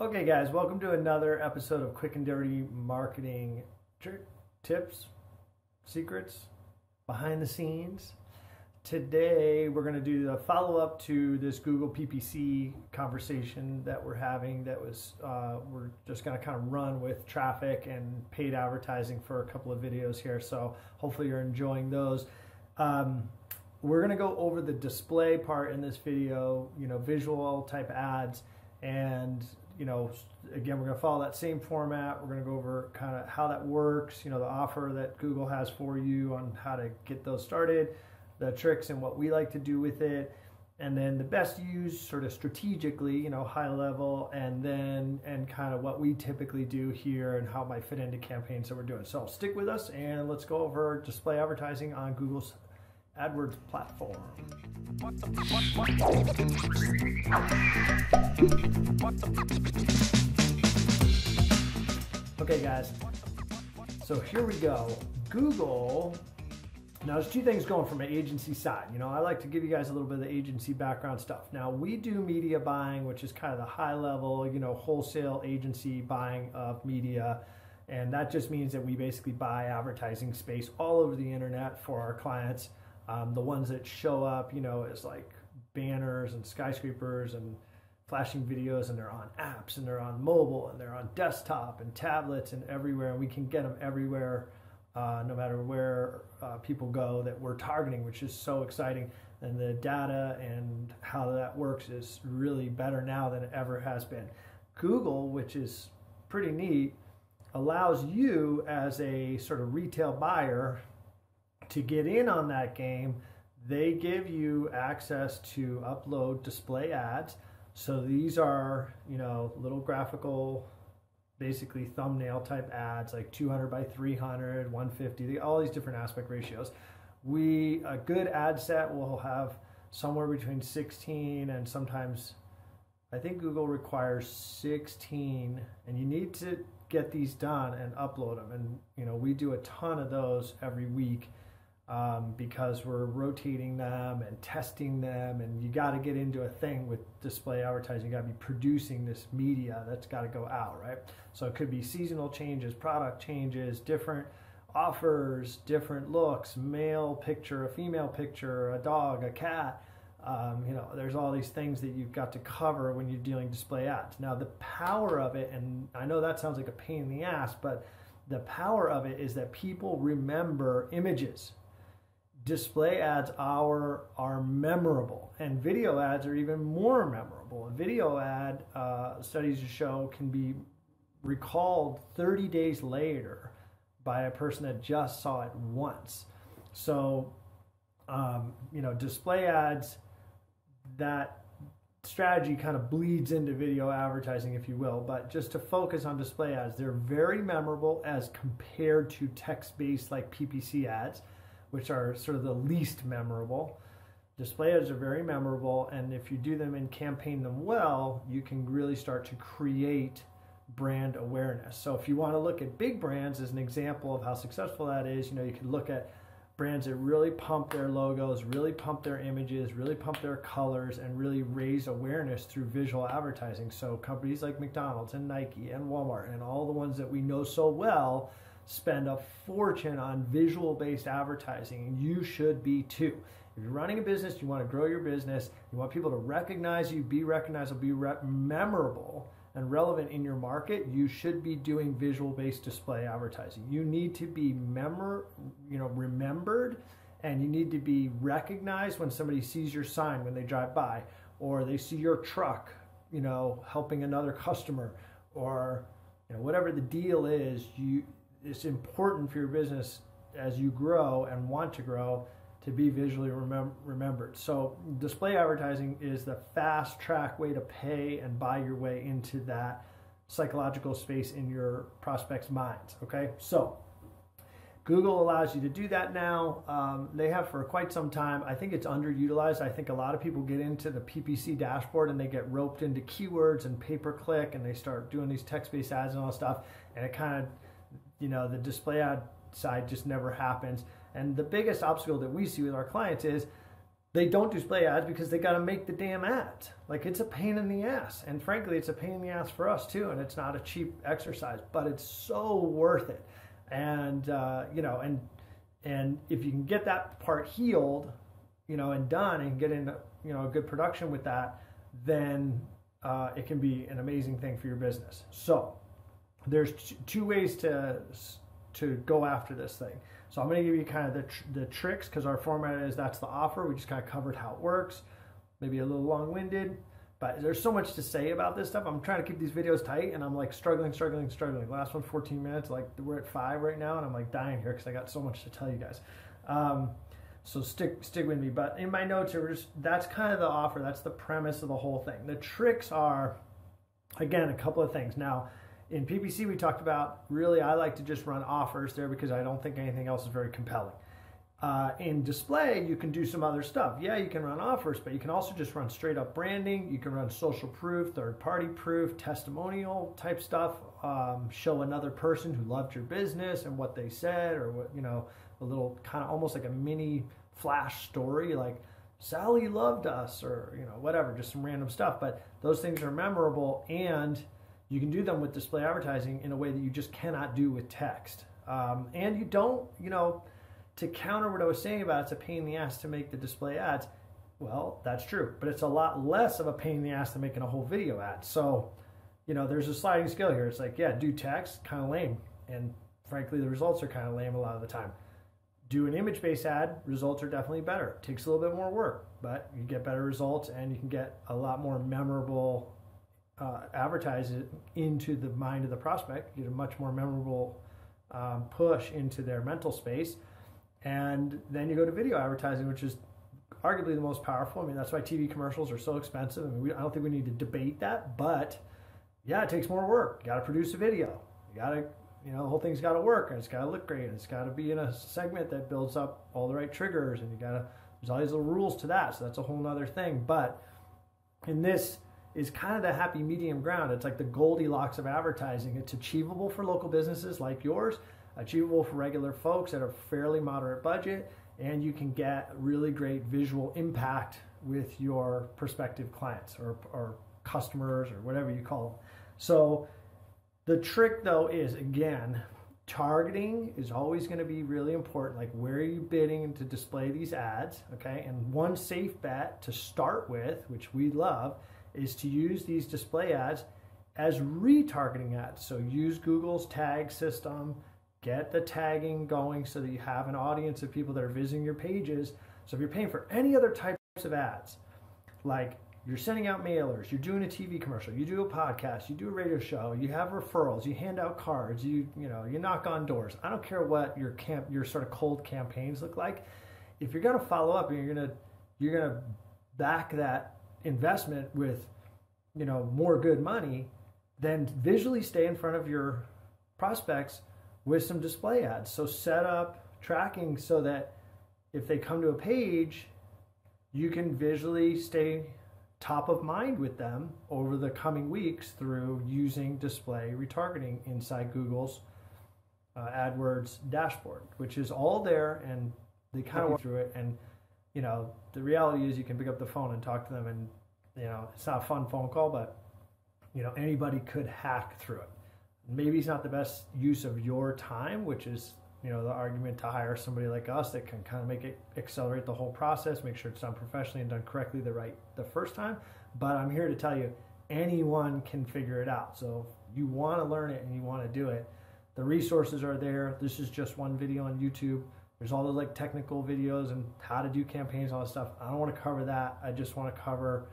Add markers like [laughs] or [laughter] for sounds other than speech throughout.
Okay, guys, welcome to another episode of Quick and Dirty Marketing Tips, Secrets, Behind the Scenes. Today, we're going to do the follow up to this Google PPC conversation that we're having. That was, uh, we're just going to kind of run with traffic and paid advertising for a couple of videos here. So, hopefully, you're enjoying those. Um, we're going to go over the display part in this video, you know, visual type ads and you know, again, we're going to follow that same format. We're going to go over kind of how that works, you know, the offer that Google has for you on how to get those started, the tricks and what we like to do with it, and then the best use sort of strategically, you know, high level, and then and kind of what we typically do here and how it might fit into campaigns that we're doing. So stick with us and let's go over display advertising on Google's AdWords platform. Okay, guys. So here we go. Google. Now, there's two things going from an agency side. You know, I like to give you guys a little bit of the agency background stuff. Now, we do media buying, which is kind of the high level, you know, wholesale agency buying of media. And that just means that we basically buy advertising space all over the internet for our clients. Um, the ones that show up, you know, as like banners and skyscrapers and flashing videos, and they're on apps and they're on mobile and they're on desktop and tablets and everywhere. And we can get them everywhere, uh, no matter where uh, people go that we're targeting, which is so exciting. And the data and how that works is really better now than it ever has been. Google, which is pretty neat, allows you as a sort of retail buyer to get in on that game, they give you access to upload display ads. So these are, you know, little graphical, basically thumbnail type ads like 200 by 300, 150, all these different aspect ratios. We, a good ad set will have somewhere between 16 and sometimes, I think Google requires 16, and you need to get these done and upload them. And, you know, we do a ton of those every week um, because we're rotating them and testing them and you got to get into a thing with display advertising. You got to be producing this media that's got to go out right? So it could be seasonal changes product changes different offers different looks male picture a female picture a dog a cat. Um, you know there's all these things that you've got to cover when you're dealing display ads. Now the power of it and i know that sounds like a pain in the ass but the power of it is that people remember images display ads are are memorable and video ads are even more memorable. A video ad uh, studies show can be recalled 30 days later by a person that just saw it once. So um, you know display ads that strategy kind of bleeds into video advertising if you will but just to focus on display ads they're very memorable as compared to text-based like ppc ads which are sort of the least memorable. Display ads are very memorable, and if you do them and campaign them well, you can really start to create brand awareness. So if you want to look at big brands as an example of how successful that is, you know, you can look at brands that really pump their logos, really pump their images, really pump their colors, and really raise awareness through visual advertising. So companies like McDonald's and Nike and Walmart and all the ones that we know so well spend a fortune on visual based advertising, and you should be too. If you're running a business, you want to grow your business, you want people to recognize you, be recognizable, be re- memorable and relevant in your market, you should be doing visual based display advertising. You need to be memor- you know, remembered and you need to be recognized when somebody sees your sign when they drive by or they see your truck, you know, helping another customer or you know, whatever the deal is, you it's important for your business as you grow and want to grow to be visually remem- remembered. So, display advertising is the fast track way to pay and buy your way into that psychological space in your prospects' minds. Okay, so Google allows you to do that now. Um, they have for quite some time. I think it's underutilized. I think a lot of people get into the PPC dashboard and they get roped into keywords and pay per click and they start doing these text based ads and all stuff. And it kind of you know, the display ad side just never happens. And the biggest obstacle that we see with our clients is they don't display ads because they got to make the damn ads. Like it's a pain in the ass. And frankly, it's a pain in the ass for us too. And it's not a cheap exercise, but it's so worth it. And, uh, you know, and, and if you can get that part healed, you know, and done and get in, you know, a good production with that, then uh, it can be an amazing thing for your business. So there's two ways to, to go after this thing. So I'm going to give you kind of the, tr- the tricks because our format is that's the offer. We just kind of covered how it works. Maybe a little long winded, but there's so much to say about this stuff. I'm trying to keep these videos tight and I'm like struggling, struggling, struggling. Last one 14 minutes. Like we're at five right now and I'm like dying here because I got so much to tell you guys. Um, so stick stick with me. But in my notes just, that's kind of the offer. That's the premise of the whole thing. The tricks are, again, a couple of things. Now, in PPC, we talked about really, I like to just run offers there because I don't think anything else is very compelling. Uh, in display, you can do some other stuff. Yeah, you can run offers, but you can also just run straight up branding. You can run social proof, third party proof, testimonial type stuff. Um, show another person who loved your business and what they said, or what, you know, a little kind of almost like a mini flash story, like Sally loved us, or, you know, whatever, just some random stuff. But those things are memorable and you can do them with display advertising in a way that you just cannot do with text. Um, and you don't, you know, to counter what I was saying about it's a pain in the ass to make the display ads. Well, that's true, but it's a lot less of a pain in the ass than making a whole video ad. So, you know, there's a sliding scale here. It's like, yeah, do text, kind of lame. And frankly, the results are kind of lame a lot of the time. Do an image based ad, results are definitely better. Takes a little bit more work, but you get better results and you can get a lot more memorable uh, advertise it into the mind of the prospect, get a much more memorable um, push into their mental space. And then you go to video advertising, which is arguably the most powerful. I mean, that's why TV commercials are so expensive. I mean, we, I don't think we need to debate that, but yeah, it takes more work. You got to produce a video. You got to, you know, the whole thing's got to work and it's got to look great. And it's got to be in a segment that builds up all the right triggers. And you got to, there's all these little rules to that. So that's a whole other thing. But in this, is kind of the happy medium ground. It's like the Goldilocks of advertising. It's achievable for local businesses like yours, achievable for regular folks at a fairly moderate budget, and you can get really great visual impact with your prospective clients or, or customers or whatever you call them. So the trick though is again, targeting is always going to be really important. Like where are you bidding to display these ads? Okay. And one safe bet to start with, which we love, is to use these display ads as retargeting ads. So use Google's tag system, get the tagging going so that you have an audience of people that are visiting your pages. So if you're paying for any other types of ads, like you're sending out mailers, you're doing a TV commercial, you do a podcast, you do a radio show, you have referrals, you hand out cards, you you know, you knock on doors. I don't care what your camp your sort of cold campaigns look like. If you're going to follow up and you're going to you're going to back that investment with you know more good money then visually stay in front of your prospects with some display ads so set up tracking so that if they come to a page you can visually stay top of mind with them over the coming weeks through using display retargeting inside Google's uh, AdWords dashboard, which is all there and they kind of through it. And you know, the reality is you can pick up the phone and talk to them and, you know, it's not a fun phone call, but, you know, anybody could hack through it. Maybe it's not the best use of your time, which is, you know, the argument to hire somebody like us that can kind of make it accelerate the whole process, make sure it's done professionally and done correctly the right the first time. But I'm here to tell you, anyone can figure it out. So if you want to learn it and you want to do it, the resources are there. This is just one video on YouTube there's all those like technical videos and how to do campaigns, all this stuff. I don't want to cover that. I just want to cover,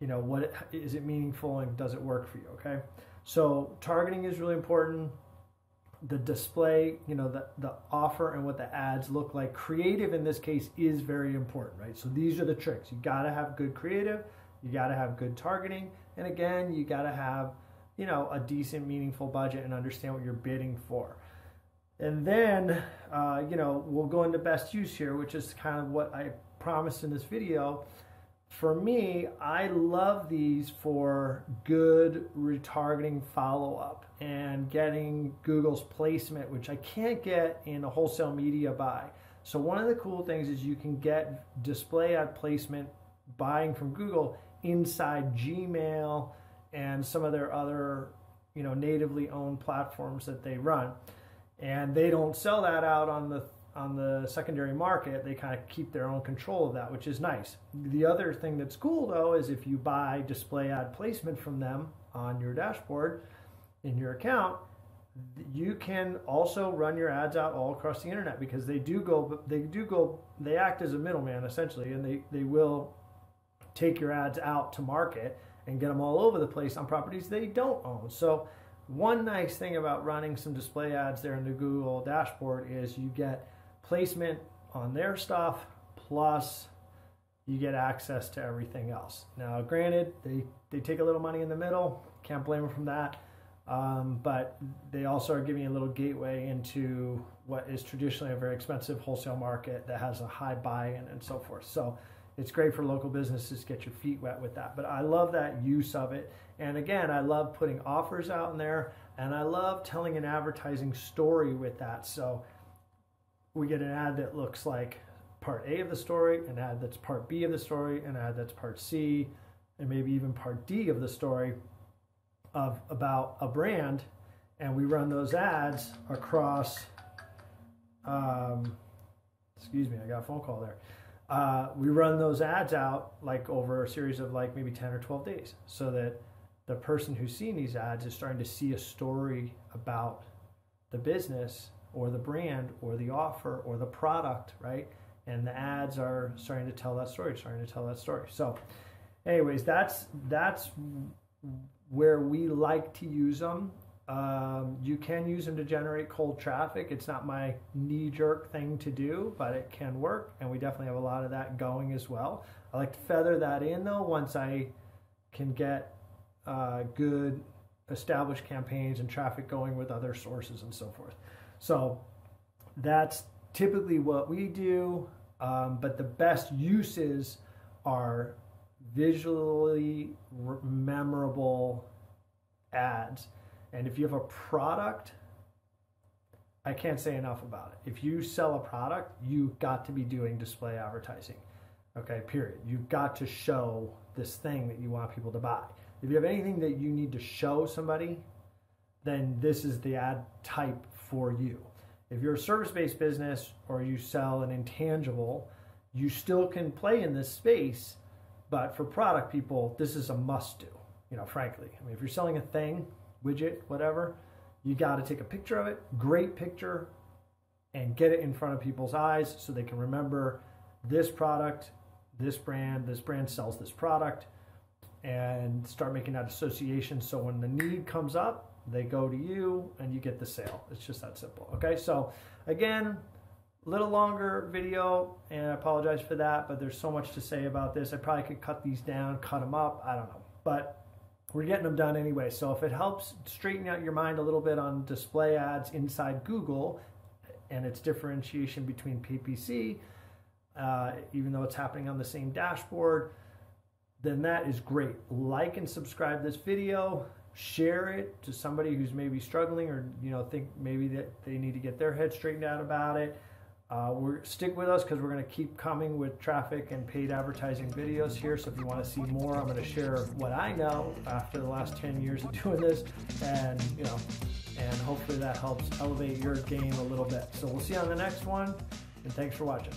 you know, what it, is it meaningful and does it work for you? Okay. So targeting is really important. The display, you know, the, the offer and what the ads look like. Creative in this case is very important, right? So these are the tricks. You got to have good creative. You got to have good targeting. And again, you got to have, you know, a decent, meaningful budget and understand what you're bidding for. And then, uh, you know, we'll go into best use here, which is kind of what I promised in this video. For me, I love these for good retargeting follow up and getting Google's placement, which I can't get in a wholesale media buy. So one of the cool things is you can get display ad placement buying from Google inside Gmail and some of their other, you know, natively owned platforms that they run. And they don't sell that out on the on the secondary market. They kind of keep their own control of that, which is nice. The other thing that's cool though is if you buy display ad placement from them on your dashboard in your account, you can also run your ads out all across the internet because they do go they do go they act as a middleman essentially and they they will take your ads out to market and get them all over the place on properties they don't own so one nice thing about running some display ads there in the google dashboard is you get placement on their stuff plus you get access to everything else now granted they they take a little money in the middle can't blame them from that um, but they also are giving you a little gateway into what is traditionally a very expensive wholesale market that has a high buy-in and so forth. So it's great for local businesses to get your feet wet with that. But I love that use of it. And again, I love putting offers out in there and I love telling an advertising story with that. So we get an ad that looks like part A of the story, an ad that's part B of the story, an ad that's part C, and maybe even part D of the story of about a brand, and we run those ads across. Um, excuse me, I got a phone call there. Uh, we run those ads out like over a series of like maybe 10 or 12 days so that the person who's seeing these ads is starting to see a story about the business or the brand or the offer or the product, right? And the ads are starting to tell that story, starting to tell that story. So, anyways, that's that's where we like to use them. Um, you can use them to generate cold traffic. It's not my knee jerk thing to do, but it can work, and we definitely have a lot of that going as well. I like to feather that in though once I can get uh, good established campaigns and traffic going with other sources and so forth. So that's typically what we do, um, but the best uses are visually memorable ads. And if you have a product, I can't say enough about it. If you sell a product, you've got to be doing display advertising. Okay, period. You've got to show this thing that you want people to buy. If you have anything that you need to show somebody, then this is the ad type for you. If you're a service based business or you sell an intangible, you still can play in this space but for product people, this is a must do, you know, frankly. I mean, if you're selling a thing, widget, whatever, you got to take a picture of it, great picture, and get it in front of people's eyes so they can remember this product, this brand, this brand sells this product, and start making that association. So when the need comes up, they go to you and you get the sale. It's just that simple. Okay, so again, a little longer video and I apologize for that but there's so much to say about this I probably could cut these down cut them up I don't know but we're getting them done anyway. So if it helps straighten out your mind a little bit on display ads inside Google and its differentiation between PPC uh, even though it's happening on the same dashboard then that is great. Like and subscribe this video. Share it to somebody who's maybe struggling or you know think maybe that they need to get their head straightened out about it uh, we're stick with us because we're going to keep coming with traffic and paid advertising videos here. So if you want to see more, I'm going to share what I know after the last 10 years of [laughs] doing this, and you know, and hopefully that helps elevate your game a little bit. So we'll see you on the next one, and thanks for watching.